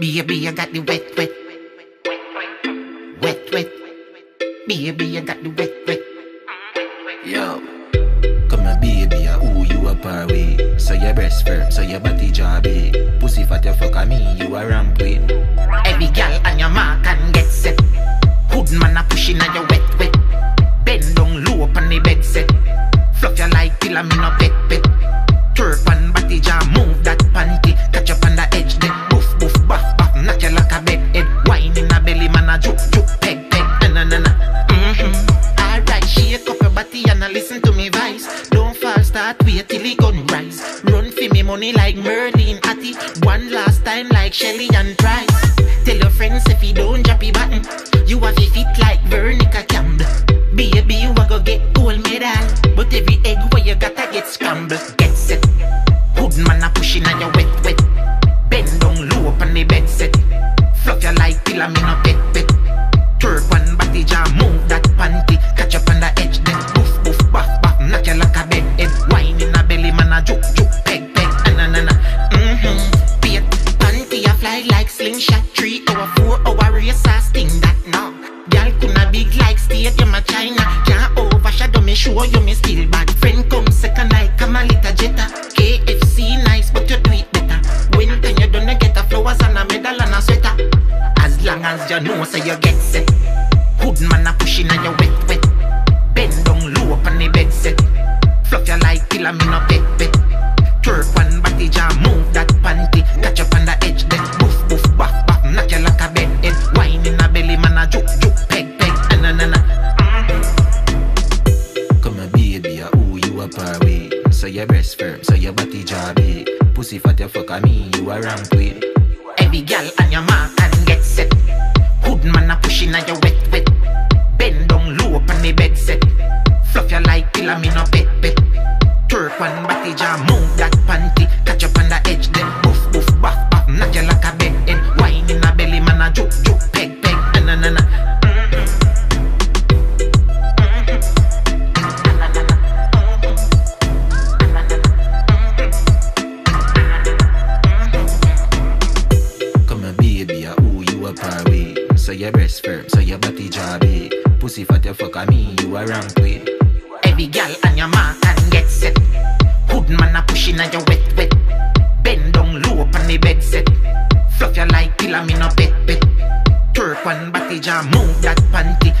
Baby, you got the wet, wet. Wet, wet. Baby, you got the wet, wet. Yo. Come on, baby, uh, who you a par with? So your breast firm, so your body jaw. Pussy fat, you fuck me, you a ramp with. Every gal on your mark and get set. Hood man a pushing on your wet, wet. Bend down low up on the bed set. Fluff your like pillar, me no pet, pet. Wait till it gun rise. Run for me money like Merlene Ottey. One last time like Shelly-Ann Pryce. Tell your friends if you don't drop your button, you have a fit like Veronica Campbell. Baby, you a go get gold medal, but every egg where you gotta get scrambled. Get set. Hood man a pushing on your wet, wet. Bend down low up on the bed set. Fluff your like pillar, me no slingshot. Three hour, four hour race, I sting that now. Girl kunna big like stadium a China. Can't overshadow me, show you me still bad. Friend come second like come a little jetta. KFC nice, but you do it better. Winter you done get a flowers and a medal and a sweater. As long as you know, so you get set. Hood man a pushing on your wet, wet. Bend down low up on the bed set. Fluff your like pillar, me no pet, pet. Twerk one body jam, move that panty. Catch up on the your breast firm, so your body jaw. Pussy fat, you fuck a me, you a ramp with. Every gal on your mark and get set. Hood man a pushing on your wet, wet. Bend down low up on the bed set. Fluff your like pillar, me no pet, pet. Twerk one body jam, move So your breast firm, so your body jaw. Pussy fat, you fuck me, you a ramp with. Every gal on your mark and get set. Hood man a pushing on your wet, wet. Bend down low up on the bed set. Fluff your like pillar, me no pet, pet. Twerk one body jam, move that panty.